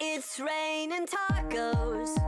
It's raining tacos.